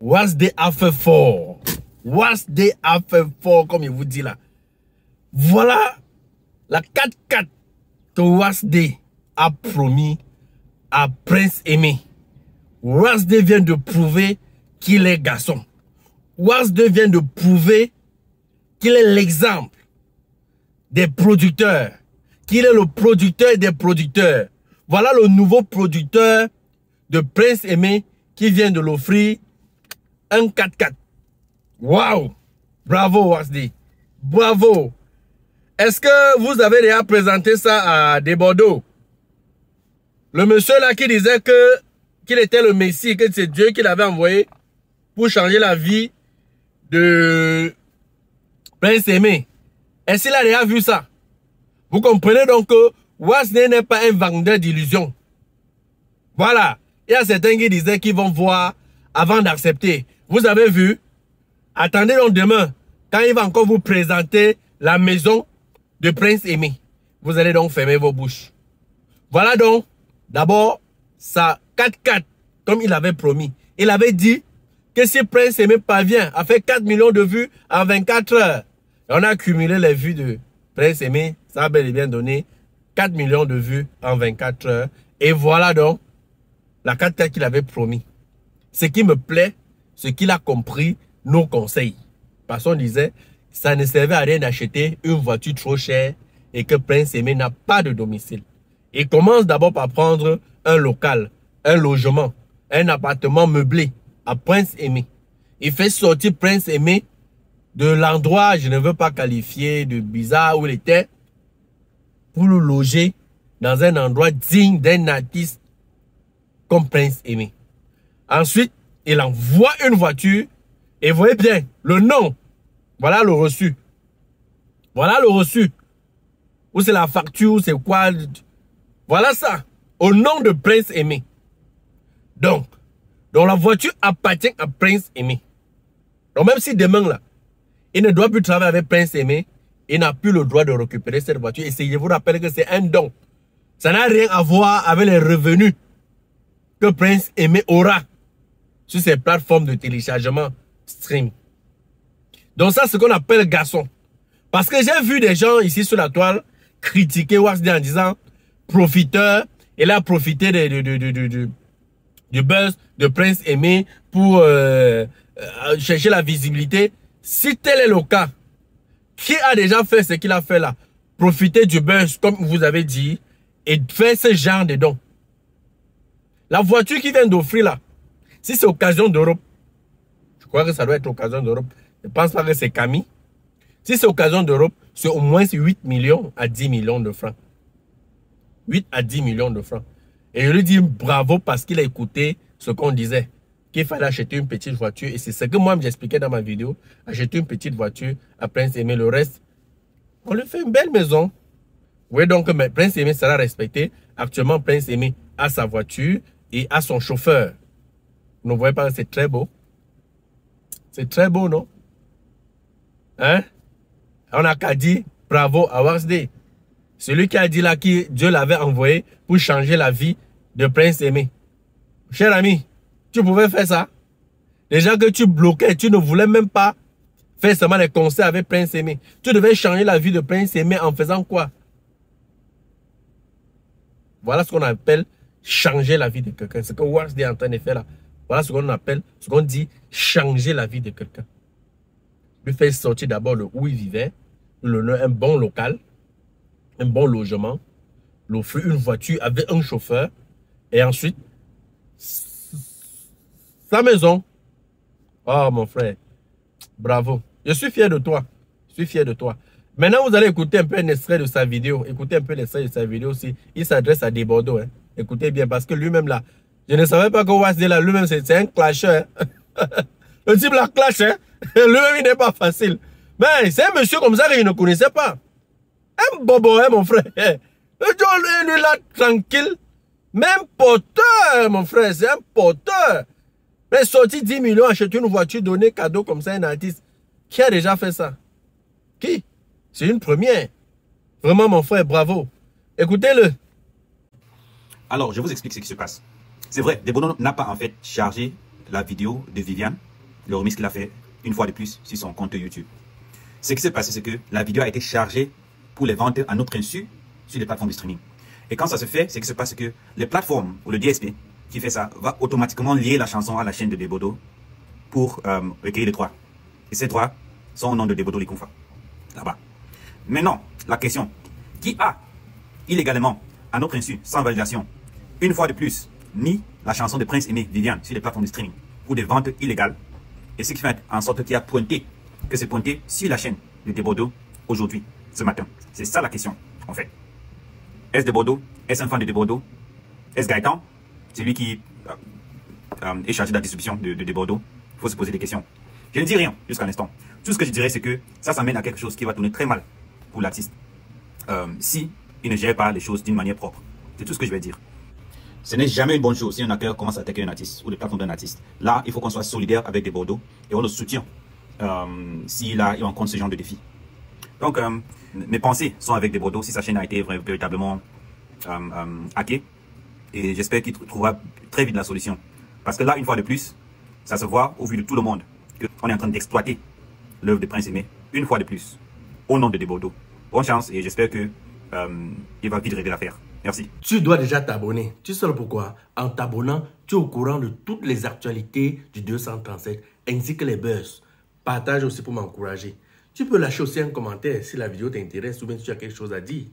Wasday a fait fort. Wasday a fait fort, comme il vous dit là. Voilà la 4-4 que Wasday a promis à Prince Aimé. Wasday vient de prouver qu'il est garçon. Wasday vient de prouver qu'il est l'exemple des producteurs, qu'il est le producteur des producteurs. Voilà le nouveau producteur de Prince Aimé qui vient de l'offrir un 4x4. Waouh! Bravo, Wasdi. Bravo! Est-ce que vous avez déjà présenté ça à des Bordeaux? Le monsieur là qui disait que qu'il était le Messie, que c'est Dieu qui l'avait envoyé pour changer la vie de Prince Aimé. Est-ce qu'il a déjà vu ça? Vous comprenez donc que Wasney n'est pas un vendeur d'illusions. Voilà. Il y a certains qui disaient qu'ils vont voir avant d'accepter. Vous avez vu? Attendez donc demain, quand il va encore vous présenter la maison de Prince Aimé. Vous allez donc fermer vos bouches. Voilà donc, d'abord, ça 4-4, comme il avait promis. Il avait dit que si Prince Aimé parvient à faire 4 millions de vues en 24 heures, on a cumulé les vues de Prince Aimé, ça a bel et bien donné 4 millions de vues en 24 heures. Et voilà donc la 4 qu'il avait promis. Ce qui me plaît, ce qu'il a compris, nos conseils. Parce qu'on disait, ça ne servait à rien d'acheter une voiture trop chère et que Prince Aimé n'a pas de domicile. Il commence d'abord par prendre un local, un logement, un appartement meublé à Prince Aimé. Il fait sortir Prince Aimé de l'endroit, je ne veux pas qualifier de bizarre où il était, pour le loger dans un endroit digne d'un artiste comme Prince Aimé. Ensuite, il envoie une voiture et voyez bien, le nom, voilà le reçu. Voilà le reçu. Ou c'est la facture, c'est quoi. Voilà ça. Au nom de Prince Aimé. Donc, donc la voiture appartient à Prince Aimé. Donc même si demain là, il ne doit plus travailler avec Prince Aimé, il n'a plus le droit de récupérer cette voiture. Et je vous rappelle que c'est un don. Ça n'a rien à voir avec les revenus que Prince Aimé aura sur ces plateformes de téléchargement stream. Donc ça, c'est ce qu'on appelle garçon. Parce que j'ai vu des gens ici sur la toile critiquer Waxday en disant profiteur. Il a profité de, de, du buzz de Prince Aimé pour euh, euh, chercher la visibilité. Si tel est le cas, qui a déjà fait ce qu'il a fait là? Profiter du buzz, comme vous avez dit, et faire ce genre de dons. La voiture qui vient d'offrir là, si c'est occasion d'Europe, je crois que ça doit être occasion d'Europe. Je ne pense pas que c'est Camille. Si c'est occasion d'Europe, c'est au moins 8 millions à 10 millions de francs. 8 à 10 millions de francs. Et je lui dis bravo parce qu'il a écouté ce qu'on disait. Qu'il fallait acheter une petite voiture. Et c'est ce que moi j'expliquais dans ma vidéo. Acheter une petite voiture à Prince Aimé. Le reste, on lui fait une belle maison. Oui, donc Prince Aimé sera respecté. Actuellement, Prince Aimé a sa voiture et a son chauffeur. Ne voyez pas, c'est très beau. C'est très beau, non? Hein? On n'a qu'à dire bravo à Warsday. Celui qui a dit là que Dieu l'avait envoyé pour changer la vie de Prince Aimé. Cher ami, tu pouvais faire ça? Déjà que tu bloquais, tu ne voulais même pas faire seulement des concerts avec Prince Aimé. Tu devais changer la vie de Prince Aimé en faisant quoi? Voilà ce qu'on appelle changer la vie de quelqu'un. Ce que Warsday est en train de faire là. Voilà ce qu'on appelle, ce qu'on dit changer la vie de quelqu'un. Lui faire sortir d'abord de où il vivait, le, un bon local, un bon logement, l'offrir une voiture avec un chauffeur, et ensuite, sa maison. Oh mon frère, bravo. Je suis fier de toi. Je suis fier de toi. Maintenant, vous allez écouter un peu un extrait de sa vidéo. Écoutez un peu l'extrait de sa vidéo aussi. Il s'adresse à des Bordeaux. Hein. Écoutez bien, parce que lui-même là, je ne savais pas que Wasdé là, lui-même, c'est un clasher. Hein. le type la clash, hein. lui-même, il n'est pas facile. Mais c'est un monsieur comme ça qu'il ne connaissait pas. Un bobo, hein, mon frère. Le John, lui, là, tranquille. Même porteur, mon frère, c'est un porteur. Mais sorti 10 millions, acheter une voiture, donner cadeau comme ça à un artiste. Qui a déjà fait ça? Qui? C'est une première. Vraiment, mon frère, bravo. Écoutez-le. Alors, je vous explique ce qui se passe. C'est vrai, Debono n'a pas en fait chargé la vidéo de Viviane le remise qu'il a fait une fois de plus sur son compte YouTube. Ce qui s'est passé, c'est que la vidéo a été chargée pour les ventes à notre insu sur les plateformes de streaming. Et quand ça se fait, c'est que se passe que les plateformes ou le DSP qui fait ça va automatiquement lier la chanson à la chaîne de Debodo pour euh, recueillir les droits. Et ces droits sont au nom de Debodo Likonfa. Là-bas. Maintenant, la question. Qui a illégalement, à notre insu, sans validation, une fois de plus, mis la chanson de Prince Aimé Viviane sur les plateformes de streaming pour des ventes illégales Et ce qui fait en sorte qu'il a pointé, que c'est pointé sur la chaîne de Debodo aujourd'hui, ce matin. C'est ça la question, en fait. Est-ce Debodo Est-ce un fan de Debodo Est-ce Gaëtan? C'est lui qui euh, euh, est chargé de la distribution de, de Debodo Il faut se poser des questions. Je ne dis rien jusqu'à l'instant. Tout ce que je dirais, c'est que ça, ça mène à quelque chose qui va tourner très mal pour l'artiste. Euh, si il ne gère pas les choses d'une manière propre. C'est tout ce que je vais dire. Ce n'est jamais une bonne chose si un acteur commence à attaquer un artiste ou le plateformes d'un artiste. Là, il faut qu'on soit solidaire avec des Bordeaux et on le soutient euh, s'il a, rencontre ce genre de défi. Donc, euh, mes pensées sont avec des Bordeaux si sa chaîne a été véritablement euh, hackée. Et j'espère qu'il trouvera très vite la solution. Parce que là, une fois de plus, ça se voit au vu de tout le monde qu'on est en train d'exploiter l'œuvre de Prince Aimé, une fois de plus, au nom de Desbordeaux. Bonne chance et j'espère que il va vite régler l'affaire. Tu dois déjà t'abonner. Tu sais pourquoi? En t'abonnant, tu es au courant de toutes les actualités du 237 ainsi que les buzz. Partage aussi pour m'encourager. Tu peux lâcher aussi un commentaire si la vidéo t'intéresse ou bien si tu as quelque chose à dire.